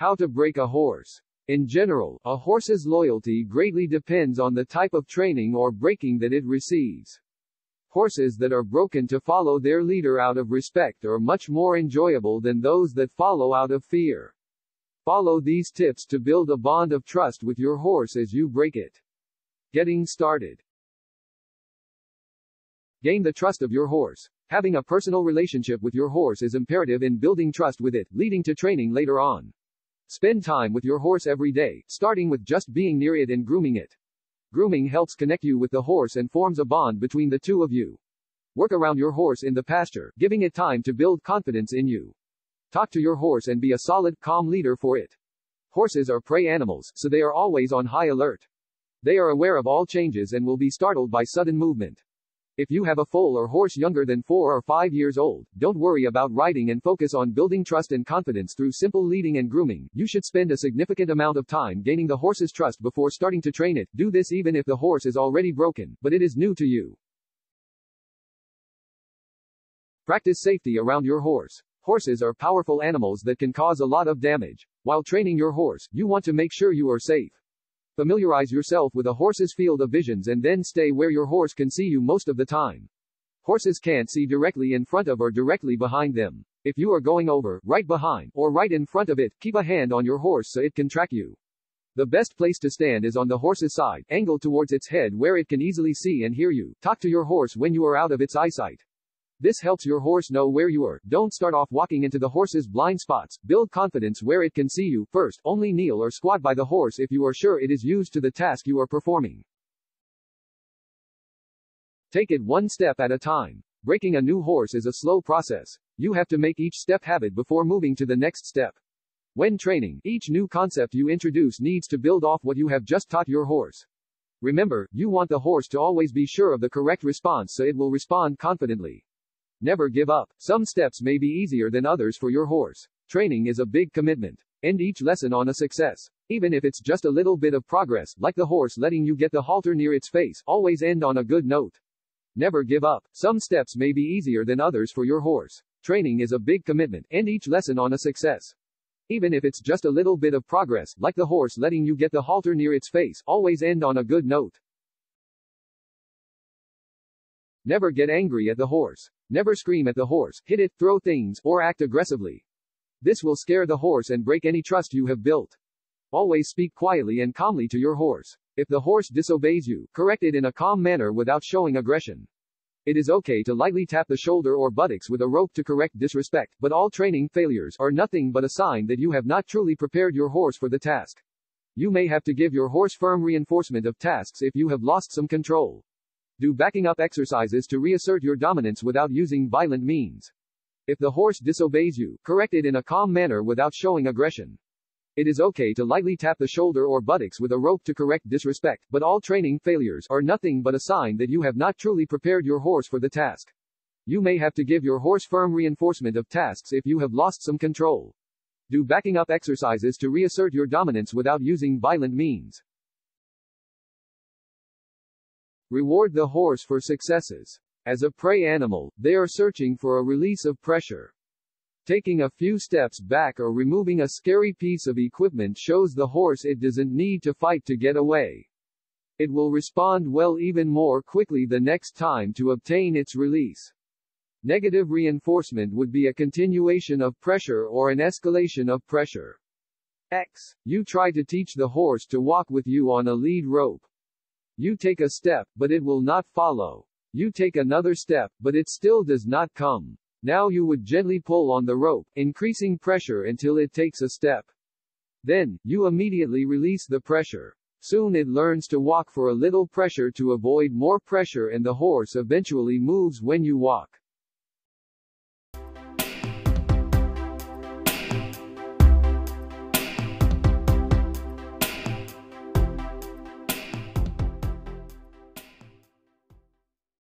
How to break a horse. In general, a horse's loyalty greatly depends on the type of training or breaking that it receives. Horses that are broken to follow their leader out of respect are much more enjoyable than those that follow out of fear. Follow these tips to build a bond of trust with your horse as you break it. Getting started. Gain the trust of your horse. Having a personal relationship with your horse is imperative in building trust with it, leading to training later on. Spend time with your horse every day, starting with just being near it and grooming it. Grooming helps connect you with the horse and forms a bond between the two of you. Work around your horse in the pasture, giving it time to build confidence in you. Talk to your horse and be a solid, calm leader for it. Horses are prey animals, so they are always on high alert. They are aware of all changes and will be startled by sudden movement. If you have a foal or horse younger than 4 or 5 years old, don't worry about riding and focus on building trust and confidence through simple leading and grooming. You should spend a significant amount of time gaining the horse's trust before starting to train it. Do this even if the horse is already broken, but it is new to you. Practice safety around your horse. Horses are powerful animals that can cause a lot of damage. While training your horse, you want to make sure you are safe. Familiarize yourself with a horse's field of visions and then stay where your horse can see you most of the time. Horses can't see directly in front of or directly behind them. If you are going over, right behind, or right in front of it, keep a hand on your horse so it can track you. The best place to stand is on the horse's side, angled towards its head where it can easily see and hear you. Talk to your horse when you are out of its eyesight. This helps your horse know where you are. Don't start off walking into the horse's blind spots. Build confidence where it can see you. First, only kneel or squat by the horse if you are sure it is used to the task you are performing. Take it one step at a time. Breaking a new horse is a slow process. You have to make each step habit before moving to the next step. When training, each new concept you introduce needs to build off what you have just taught your horse. Remember, you want the horse to always be sure of the correct response so it will respond confidently. Never give up. Some steps may be easier than others for your horse. Training is a big commitment. End each lesson on a success. Even if it's just a little bit of progress, like the horse letting you get the halter near its face, always end on a good note. Never give up. Some steps may be easier than others for your horse. Training is a big commitment. End each lesson on a success. Even if it's just a little bit of progress, like the horse letting you get the halter near its face, always end on a good note. Never get angry at the horse. Never scream at the horse, hit it, throw things, or act aggressively. This will scare the horse and break any trust you have built. Always speak quietly and calmly to your horse. If the horse disobeys you, correct it in a calm manner without showing aggression. It is okay to lightly tap the shoulder or buttocks with a rope to correct disrespect, but all training failures are nothing but a sign that you have not truly prepared your horse for the task. You may have to give your horse firm reinforcement of tasks if you have lost some control. Do backing up exercises to reassert your dominance without using violent means. If the horse disobeys you, correct it in a calm manner without showing aggression. It is okay to lightly tap the shoulder or buttocks with a rope to correct disrespect, but all training failures are nothing but a sign that you have not truly prepared your horse for the task. You may have to give your horse firm reinforcement of tasks if you have lost some control. Do backing up exercises to reassert your dominance without using violent means. Reward the horse for successes. As a prey animal, they are searching for a release of pressure. Taking a few steps back or removing a scary piece of equipment shows the horse it doesn't need to fight to get away. It will respond well even more quickly the next time to obtain its release. Negative reinforcement would be a continuation of pressure or an escalation of pressure. X. You try to teach the horse to walk with you on a lead rope. You take a step, but it will not follow. You take another step, but it still does not come. Now you would gently pull on the rope, increasing pressure until it takes a step. Then, you immediately release the pressure. Soon it learns to walk for a little pressure to avoid more pressure and the horse eventually moves when you walk.